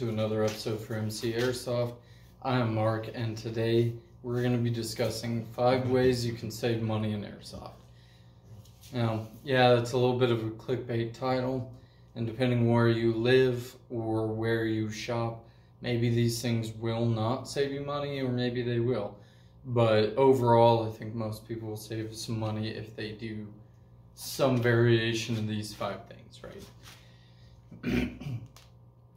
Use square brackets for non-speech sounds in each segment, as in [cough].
to another episode for MC Airsoft. I'm Mark and today we're going to be discussing five ways you can save money in Airsoft. Now, yeah, that's a little bit of a clickbait title, and depending where you live or where you shop, maybe these things will not save you money or maybe they will. But overall, I think most people will save some money if they do some variation of these five things, right? [clears throat]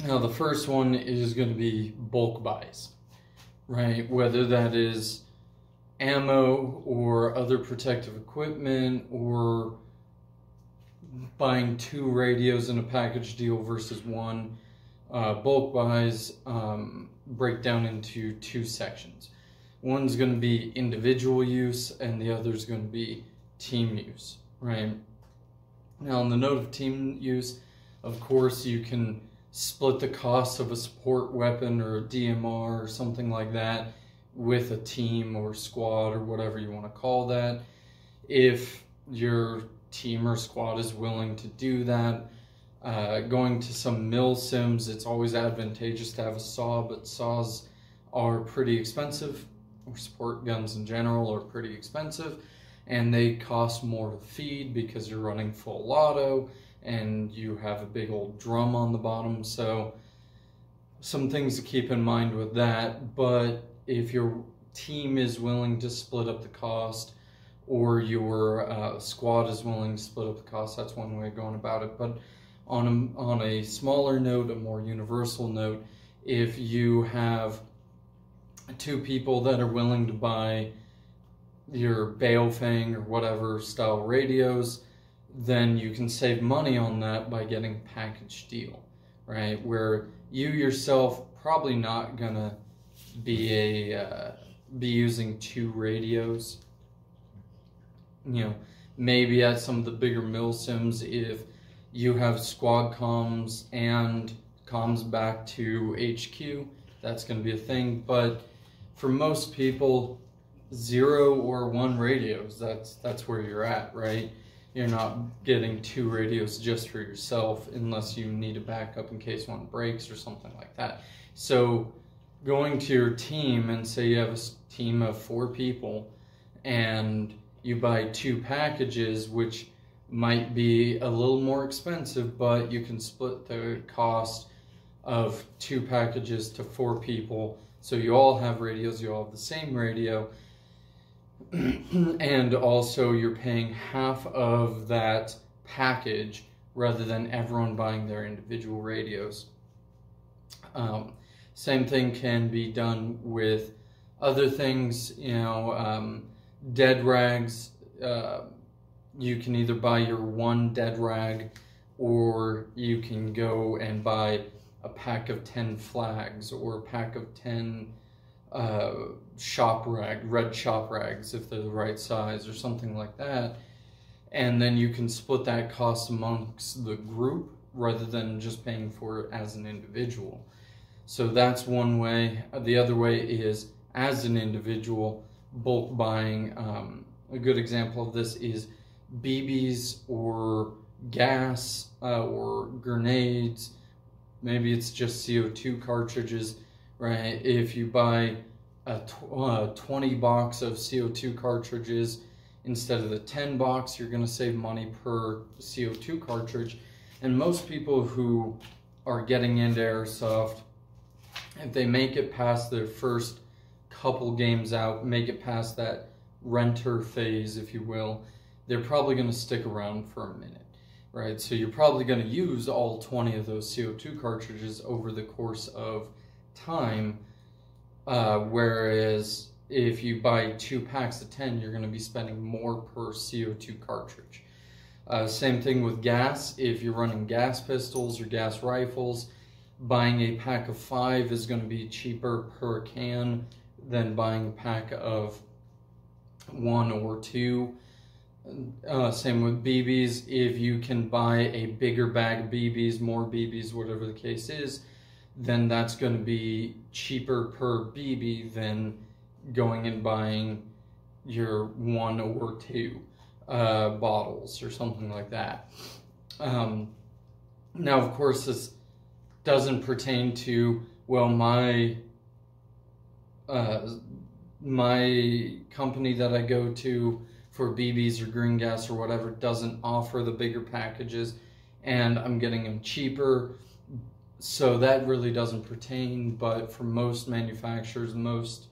now, the first one is going to be bulk buys, right? Whether that is ammo or other protective equipment or buying two radios in a package deal versus one. Uh, bulk buys um, break down into two sections. One's going to be individual use and the other is going to be team use, right? Now, on the note of team use, of course, you can split the cost of a support weapon or a DMR or something like that with a team or squad or whatever you want to call that. If your team or squad is willing to do that, uh, going to some mil sims, it's always advantageous to have a saw, but saws are pretty expensive, or sport guns in general are pretty expensive, and they cost more to feed because you're running full auto and you have a big old drum on the bottom. So, some things to keep in mind with that, but if your team is willing to split up the cost or your uh, squad is willing to split up the cost, that's one way of going about it. But on a, on a smaller note, a more universal note, if you have two people that are willing to buy your Baofeng or whatever style radios, then you can save money on that by getting package deal, right? Where you yourself probably not gonna be a uh, be using two radios. You know, maybe at some of the bigger mil sims, if you have squad comms and comms back to HQ, that's to be a thing. But for most people, zero or one radios, that's that's where you're at, right? You're not getting two radios just for yourself unless you need a backup in case one breaks or something like that. So going to your team and say you have a team of four people and you buy two packages, which might be a little more expensive, but you can split the cost of two packages to four people. So you all have radios, you all have the same radio. [clears throat] and also you're paying half of that package rather than everyone buying their individual radios. Um, same thing can be done with other things, you know, um, dead rags. Uh, you can either buy your one dead rag or you can go and buy a pack of 10 flags or a pack of 10 uh, shop rag, red shop rags if they're the right size or something like that. And then you can split that cost amongst the group rather than just paying for it as an individual. So that's one way. The other way is as an individual, bulk buying. Um, a good example of this is BBs or gas uh, or grenades. Maybe it's just CO2 cartridges, right? If you buy a tw uh, 20 box of CO2 cartridges instead of the 10 box, you're going to save money per CO2 cartridge. And most people who are getting into airsoft if they make it past their first couple games out, make it past that renter phase, if you will, they're probably going to stick around for a minute, right? So you're probably going to use all 20 of those CO2 cartridges over the course of time, uh, whereas if you buy two packs of 10, you're going to be spending more per CO2 cartridge. Uh, same thing with gas. If you're running gas pistols or gas rifles, buying a pack of five is going to be cheaper per can than buying a pack of one or two. Uh, same with BBs. If you can buy a bigger bag of BBs, more BBs, whatever the case is, then that's going to be cheaper per BB than going and buying your one or two uh, bottles or something like that. Um, now, of course, this doesn't pertain to well my uh, my company that I go to for BBs or green gas or whatever doesn't offer the bigger packages and I'm getting them cheaper. So that really doesn't pertain, but for most manufacturers, most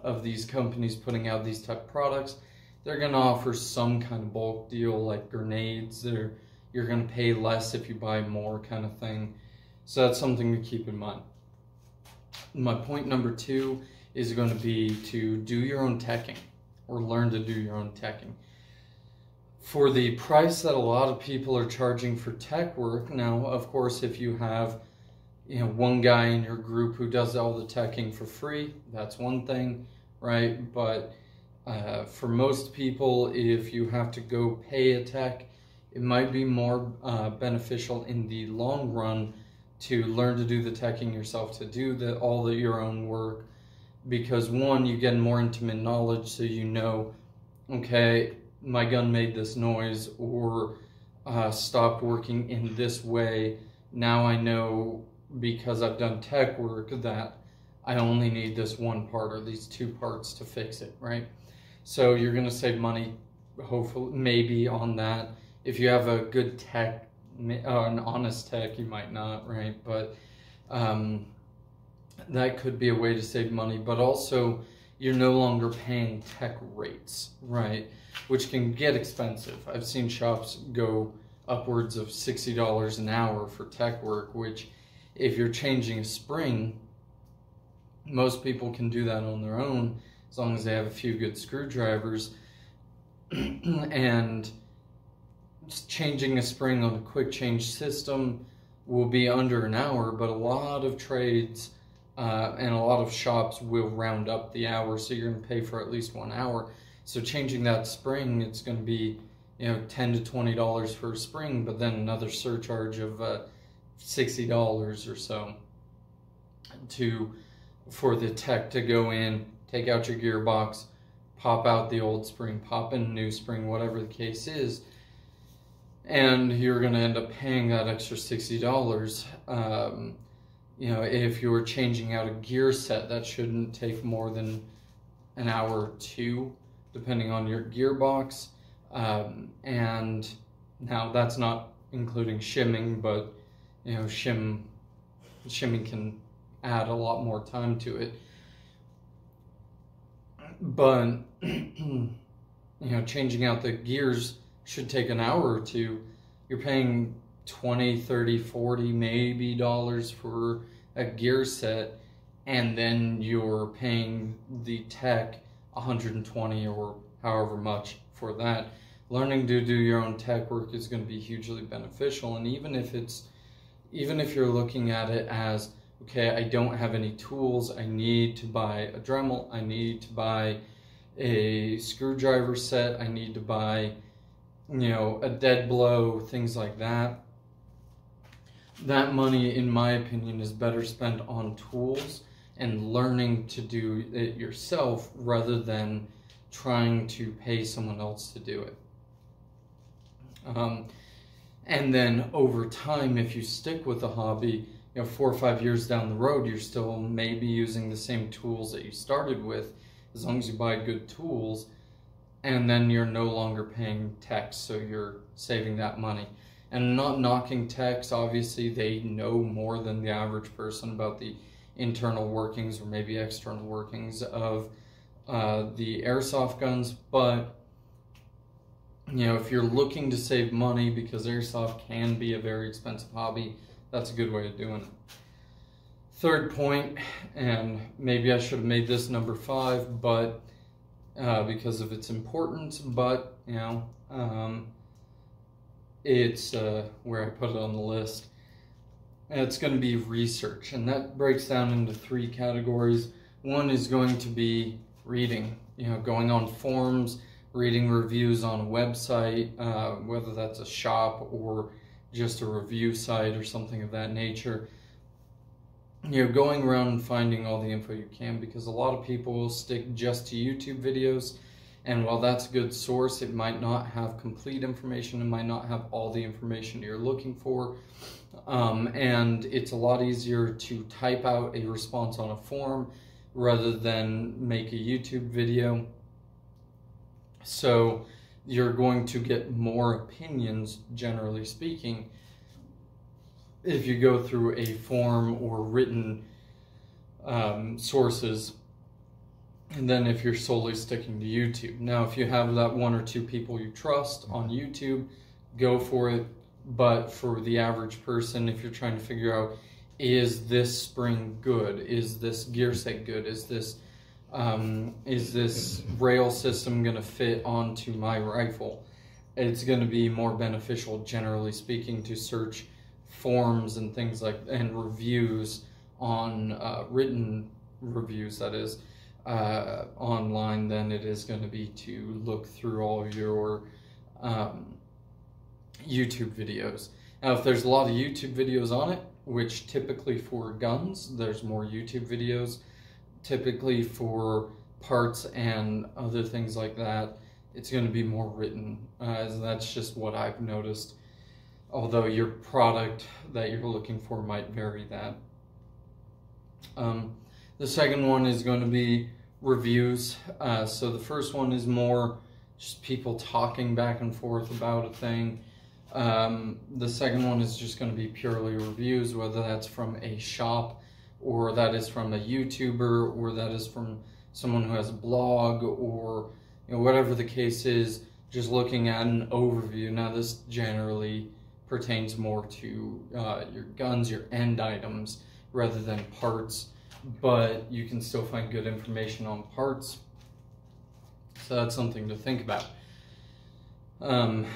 of these companies putting out these type of products, they're going to offer some kind of bulk deal like grenades. They're, you're going to pay less if you buy more kind of thing. So that's something to keep in mind. My point number two is going to be to do your own teching or learn to do your own teching. For the price that a lot of people are charging for tech work, now, of course, if you have you know one guy in your group who does all the teching for free, that's one thing, right? But uh, for most people, if you have to go pay a tech, it might be more uh, beneficial in the long run to learn to do the teching yourself, to do the, all the, your own work, because one, you get more intimate knowledge, so you know, okay, my gun made this noise or uh, stopped working in this way. Now I know because I've done tech work that I only need this one part or these two parts to fix it, right? So you're going to save money, hopefully, maybe on that. If you have a good tech, uh, an honest tech, you might not, right? But um, that could be a way to save money. But also, you're no longer paying tech rates, right? Which can get expensive. I've seen shops go upwards of $60 an hour for tech work, which if you're changing a spring, most people can do that on their own as long as they have a few good screwdrivers. [clears throat] and changing a spring on a quick change system will be under an hour, but a lot of trades uh, and a lot of shops will round up the hour, so you're going to pay for at least one hour. So changing that spring, it's going to be you know ten to twenty dollars for a spring, but then another surcharge of uh, sixty dollars or so to for the tech to go in take out your gearbox, pop out the old spring, pop in new spring, whatever the case is, and you're going to end up paying that extra $60. Um, you know, if you're changing out a gear set, that shouldn't take more than an hour or two, depending on your gearbox. Um, and now that's not including shimming, but you know, shim shimming can add a lot more time to it. But [clears throat] you know changing out the gears should take an hour or two. You're paying 20 30 40 maybe dollars for a gear set and then you're paying the tech 120 or however much for that. Learning to do your own tech work is going to be hugely beneficial and even if it's even if you're looking at it as okay, I don't have any tools. I need to buy a Dremel. I need to buy a screwdriver set. I need to buy, you know, a dead blow, things like that. That money, in my opinion, is better spent on tools and learning to do it yourself rather than trying to pay someone else to do it. Um, and then over time, if you stick with the hobby, you know, four or five years down the road, you're still maybe using the same tools that you started with, as long as you buy good tools, and then you're no longer paying tax, so you're saving that money. And not knocking techs, obviously they know more than the average person about the internal workings or maybe external workings of uh, the airsoft guns, but you know, if you're looking to save money because airsoft can be a very expensive hobby, that's a good way of doing it. Third point, and maybe I should have made this number five, but uh, because of its importance, but you know, um, it's uh, where I put it on the list. It's going to be research, and that breaks down into three categories. One is going to be reading, you know, going on forums, reading reviews on a website, uh, whether that's a shop or just a review site or something of that nature. You know, going around and finding all the info you can because a lot of people will stick just to YouTube videos. And while that's a good source, it might not have complete information. It might not have all the information you're looking for. Um, and it's a lot easier to type out a response on a form rather than make a YouTube video. So you're going to get more opinions, generally speaking, if you go through a form or written um, sources and then if you're solely sticking to YouTube. Now, if you have that one or two people you trust on YouTube, go for it. But for the average person, if you're trying to figure out, is this spring good? Is this gear set good? Is this um, is this rail system going to fit onto my rifle? It's going to be more beneficial, generally speaking, to search forms and things like and reviews on uh, written reviews. That is uh, online than it is going to be to look through all your um, YouTube videos. Now, if there's a lot of YouTube videos on it, which typically for guns, there's more YouTube videos. Typically for parts and other things like that, it's going to be more written. Uh, that's just what I've noticed. Although your product that you're looking for might vary that. Um, the second one is going to be reviews. Uh, so the first one is more just people talking back and forth about a thing. Um, the second one is just going to be purely reviews, whether that's from a shop or that is from a YouTuber or that is from someone who has a blog or you know, whatever the case is, just looking at an overview. Now, this generally pertains more to uh, your guns, your end items, rather than parts but you can still find good information on parts. So that's something to think about. Um,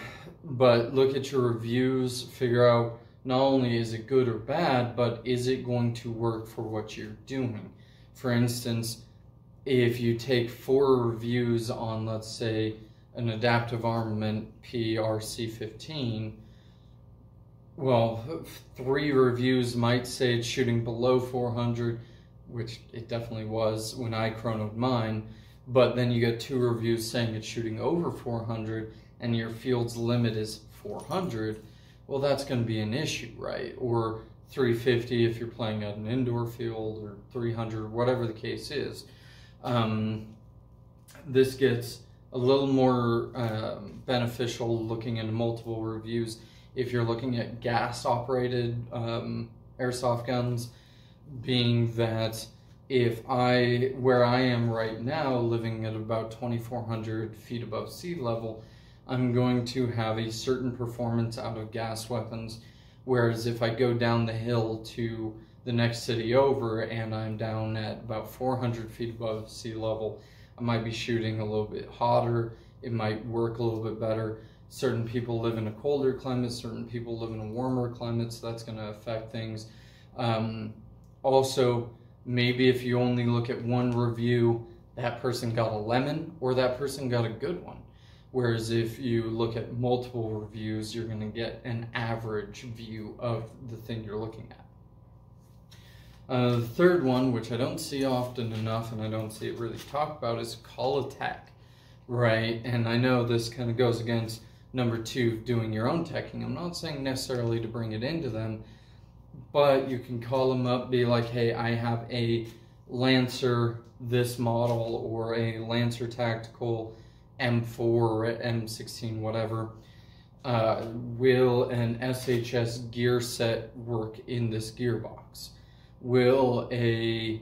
but look at your reviews, figure out not only is it good or bad, but is it going to work for what you're doing? For instance, if you take four reviews on, let's say, an adaptive armament PRC-15, well, three reviews might say it's shooting below 400, which it definitely was when I chronoed mine. But then you get two reviews saying it's shooting over 400 and your field's limit is 400. Well, that's going to be an issue, right? Or 350 if you're playing at an indoor field, or 300, whatever the case is. Um, this gets a little more um, beneficial looking into multiple reviews if you're looking at gas operated um, airsoft guns being that if I, where I am right now, living at about 2,400 feet above sea level, I'm going to have a certain performance out of gas weapons. Whereas if I go down the hill to the next city over and I'm down at about 400 feet above sea level, I might be shooting a little bit hotter. It might work a little bit better. Certain people live in a colder climate, certain people live in a warmer climate, so that's going to affect things. Um, also, maybe if you only look at one review, that person got a lemon or that person got a good one. Whereas if you look at multiple reviews, you're going to get an average view of the thing you're looking at. Uh, the third one, which I don't see often enough and I don't see it really talked about, is call a tech, right? And I know this kind of goes against number two, doing your own teching. I'm not saying necessarily to bring it into them, but you can call them up, be like, hey, I have a Lancer this model or a Lancer Tactical M4 or M16, whatever. Uh, will an SHS gear set work in this gearbox? Will a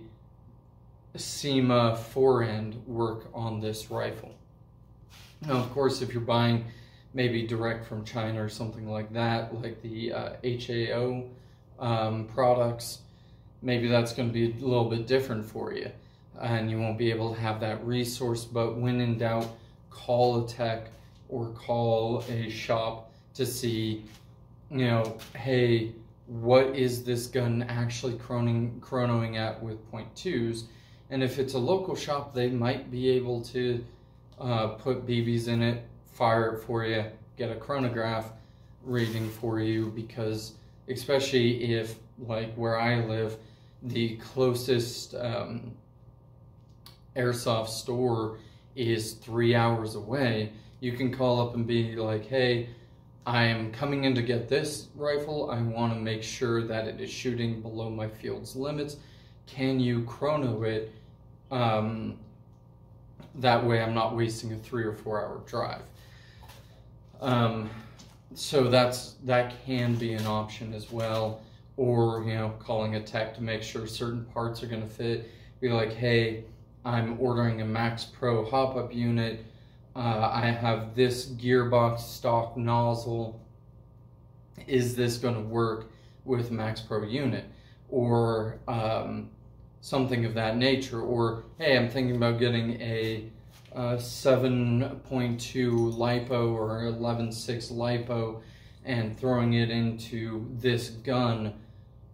CYMA forend work on this rifle? Now, of course, if you're buying maybe direct from China or something like that, like the uh, HAO um, products, maybe that's going to be a little bit different for you and you won't be able to have that resource. But when in doubt, call a tech or call a shop to see, you know, hey, what is this gun actually chroning, chronoing at with point twos? And if it's a local shop, they might be able to uh, put BBs in it, fire it for you, get a chronograph reading for you because especially if like where I live, the closest um, airsoft store is three hours away. You can call up and be like, hey, I am coming in to get this rifle. I want to make sure that it is shooting below my field's limits. Can you chrono it? Um, that way I'm not wasting a three or four hour drive. Um, so that's that can be an option as well or you know calling a tech to make sure certain parts are going to fit be like hey i'm ordering a max pro hop up unit. Uh, i have this gearbox stock nozzle. Is this going to work with max pro unit? Or um, something of that nature. Or hey i'm thinking about getting a uh, 7.2 lipo or 11.6 lipo and throwing it into this gun.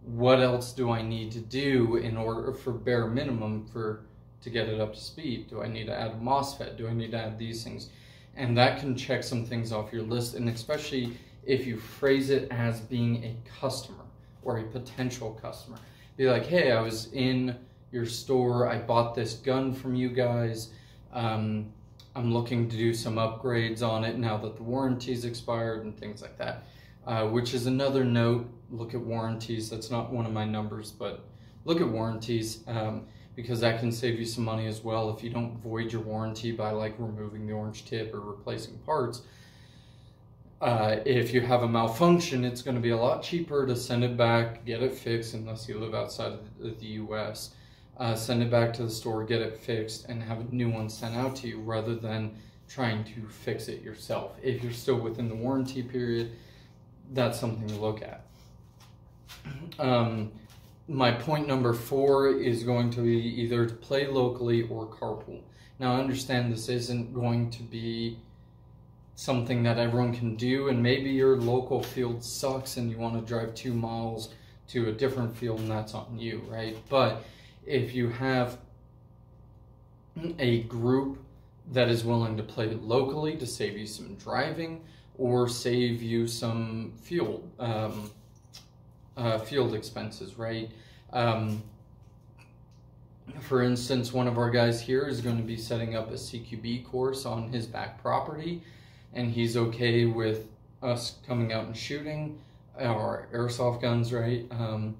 What else do i need to do in order for bare minimum for to get it up to speed. Do i need to add a mosfet? Do i need to add these things? And that can check some things off your list and especially if you phrase it as being a customer or a potential customer. Be like hey i was in your store. I bought this gun from you guys. Um, I'm looking to do some upgrades on it now that the warranty's expired and things like that. Uh, which is another note, look at warranties. That's not one of my numbers, but look at warranties. Um, because that can save you some money as well if you don't void your warranty by like removing the orange tip or replacing parts. Uh, if you have a malfunction, it's going to be a lot cheaper to send it back, get it fixed, unless you live outside of the US uh, send it back to the store, get it fixed, and have a new one sent out to you rather than trying to fix it yourself. If you're still within the warranty period, that's something to look at. [clears throat] Um, my point number four is going to be either to play locally or carpool. Now, I understand this isn't going to be something that everyone can do, and maybe your local field sucks and you want to drive two miles to a different field, and that's on you, right? But if you have a group that is willing to play locally to save you some driving or save you some fuel um, uh, field expenses, right? Um, for instance, one of our guys here is going to be setting up a CQB course on his back property, and he's okay with us coming out and shooting our airsoft guns, right? Um,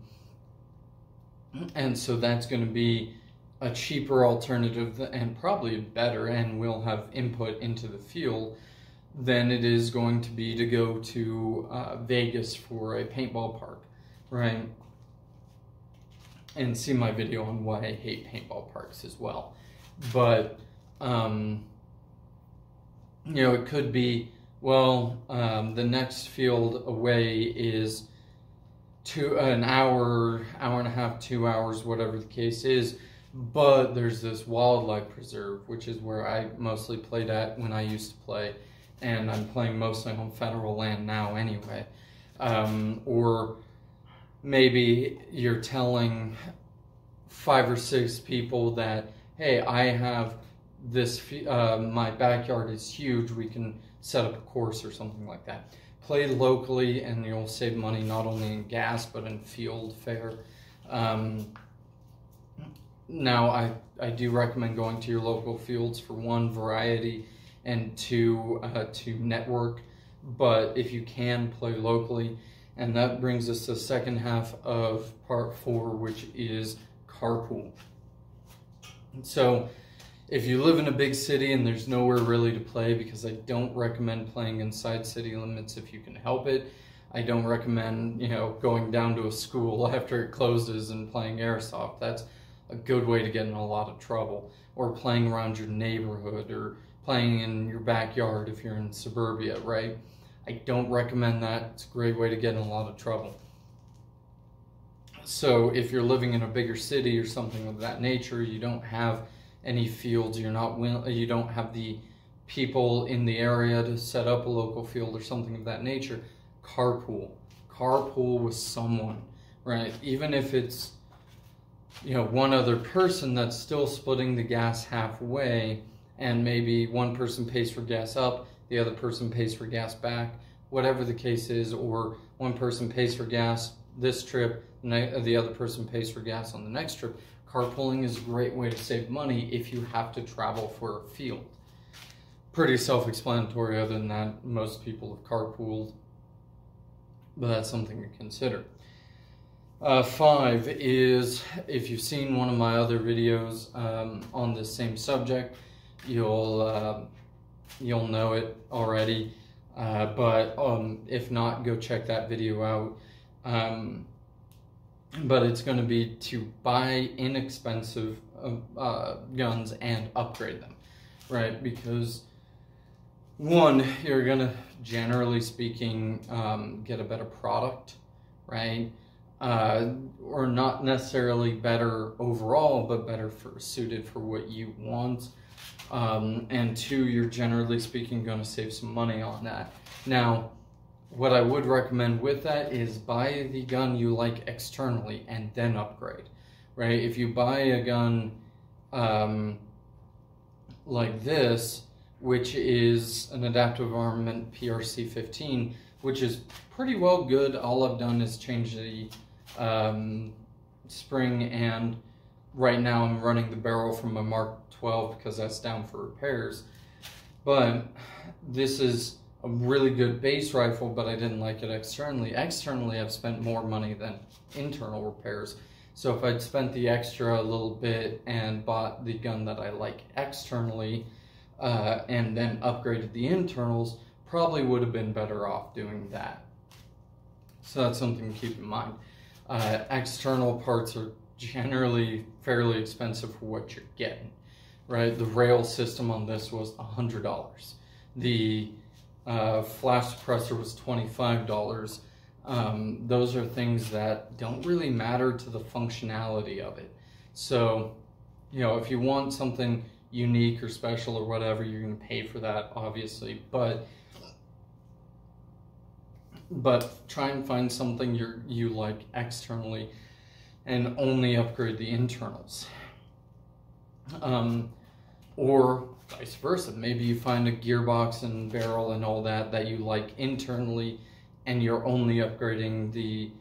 and so that's going to be a cheaper alternative and probably better and will have input into the field than it is going to be to go to uh, Vegas for a paintball park, right? And see my video on why I hate paintball parks as well. But, um, you know, it could be, well, um, the next field away is two an hour, hour and a half, two hours, whatever the case is. But there's this wildlife preserve, which is where I mostly played at when I used to play, and I'm playing mostly on federal land now anyway. Um, or maybe you're telling five or six people that, hey, I have this, uh, my backyard is huge, we can set up a course or something like that play locally and you'll save money not only in gas but in field fare. Um, now, I, I do recommend going to your local fields for one, variety, and two, uh, to network. But if you can, play locally. And that brings us to the second half of part four, which is carpool. So, if you live in a big city and there's nowhere really to play, because I don't recommend playing inside city limits if you can help it. I don't recommend, you know, going down to a school [laughs] after it closes and playing airsoft. That's a good way to get in a lot of trouble. Or playing around your neighborhood or playing in your backyard if you're in suburbia, right? I don't recommend that. It's a great way to get in a lot of trouble. So if you're living in a bigger city or something of that nature, you don't have any fields. You're not you don't have the people in the area to set up a local field or something of that nature. Carpool, carpool with someone, right? Even if it's you know one other person that's still splitting the gas halfway, and maybe one person pays for gas up, the other person pays for gas back, whatever the case is, or one person pays for gas this trip, the other person pays for gas on the next trip Carpooling is a great way to save money if you have to travel for a field. pretty self-explanatory. Other than that, most people have carpooled, but that's something to consider. Uh, five is if you've seen one of my other videos um, on this same subject, you'll uh, you'll know it already. Uh, but um, if not, go check that video out. Um, but it's going to be to buy inexpensive uh, uh, guns and upgrade them, right? Because one, you're going to generally speaking um, get a better product, right? uh, or not necessarily better overall, but better for suited for what you want. Um, and two, you're generally speaking going to save some money on that. Now, what I would recommend with that is buy the gun you like externally and then upgrade, right? If you buy a gun um, like this, which is an adaptive armament PRC 15, which is pretty well good. All I've done is change the um, spring and right now I'm running the barrel from my Mark 12 because that's down for repairs. But this is a really good base rifle, but I didn't like it externally. Externally, I've spent more money than internal repairs. So if I'd spent the extra a little bit and bought the gun that I like externally uh, and then upgraded the internals, probably would have been better off doing that. So that's something to keep in mind. Uh, external parts are generally fairly expensive for what you're getting, right? The rail system on this was $100. The uh, flash suppressor was $25. Um, those are things that don't really matter to the functionality of it. So, you know, if you want something unique or special or whatever, you're going to pay for that, obviously. But but try and find something you you like externally and only upgrade the internals. Um, or vice versa. Maybe you find a gearbox and barrel and all that that you like internally and you're only upgrading the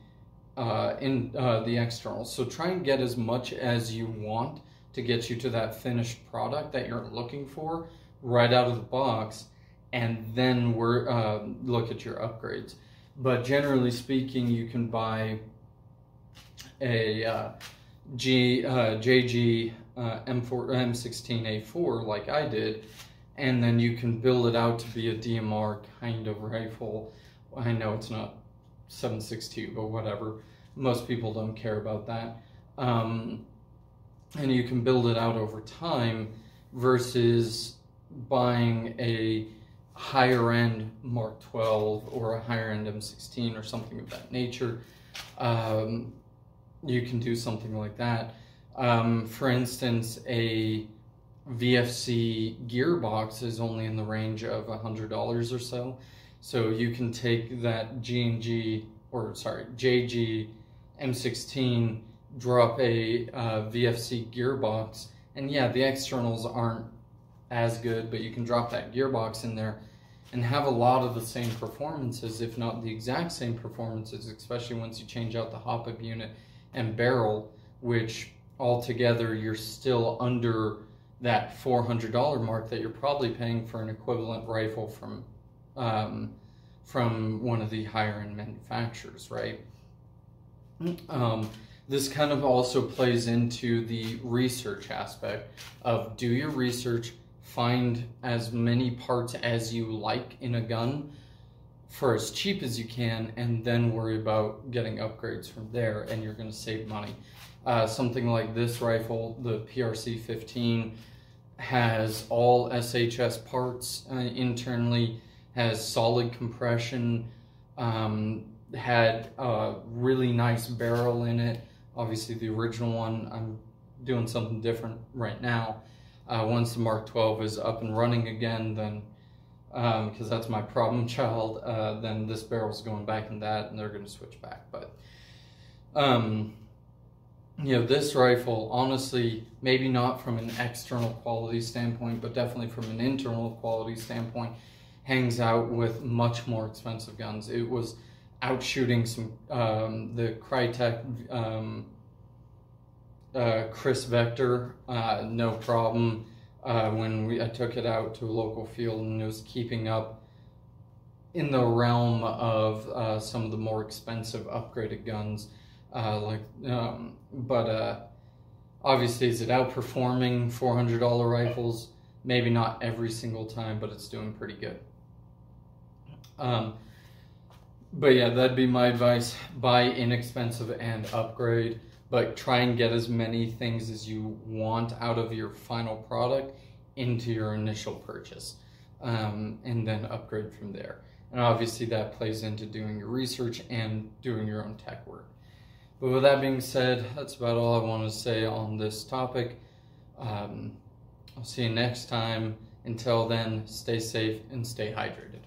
uh, in uh, the externals. So try and get as much as you want to get you to that finished product that you're looking for right out of the box and then we're, uh, look at your upgrades but generally speaking, you can buy a uh, G, uh, JG uh, M4, M16A4 like I did, and then you can build it out to be a DMR kind of rifle. I know it's not 7.62, but whatever. Most people don't care about that. Um, and you can build it out over time versus buying a higher end Mark 12 or a higher end M16 or something of that nature, um, you can do something like that. Um, for instance, a VFC gearbox is only in the range of $100 or so. So you can take that G&G, or sorry, JG M16, drop a uh, VFC gearbox, and yeah, the externals aren't as good, but you can drop that gearbox in there and have a lot of the same performances, if not the exact same performances, especially once you change out the hop up unit and barrel, which altogether you're still under that $400 mark that you're probably paying for an equivalent rifle from um, from one of the higher end manufacturers, right? Um, this kind of also plays into the research aspect of do your research, find as many parts as you like in a gun for as cheap as you can and then worry about getting upgrades from there and you're going to save money. Uh, something like this rifle, the PRC 15, has all SHS parts uh, internally, has solid compression, um, had a really nice barrel in it. Obviously, the original one, I'm doing something different right now. Uh, once the Mark 12 is up and running again, then because um, that's my problem [laughs] child, uh, then this barrel's going back in that, and they're going to switch back. But um, you know, this rifle, honestly, maybe not from an external quality standpoint, but definitely from an internal quality standpoint, hangs out with much more expensive guns. It was out shooting some um, the Krytac, um, uh, Kriss Vector, uh, no problem. Uh, when we I took it out to a local field and it was keeping up in the realm of uh, some of the more expensive upgraded guns, uh, like um, but uh, obviously is it outperforming four hundred dollar rifles? Maybe not every single time, but it's doing pretty good. Um, but yeah, that'd be my advice. Buy inexpensive and upgrade, but try and get as many things as you want out of your final product into your initial purchase, um, and then upgrade from there. And obviously, that plays into doing your research and doing your own tech work. But with that being said, that's about all I want to say on this topic. Um, I'll see you next time. Until then, stay safe and stay hydrated.